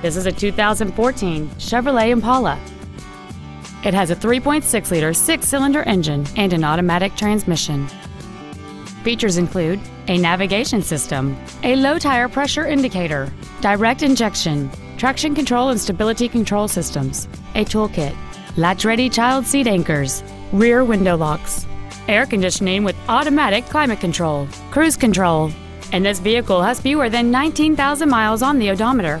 This is a 2014 Chevrolet Impala. It has a 3.6-liter six-cylinder engine and an automatic transmission. Features include a navigation system, a low tire pressure indicator, direct injection, traction control and stability control systems, a toolkit, latch-ready child seat anchors, rear window locks, air conditioning with automatic climate control, cruise control, and this vehicle has fewer than 19,000 miles on the odometer.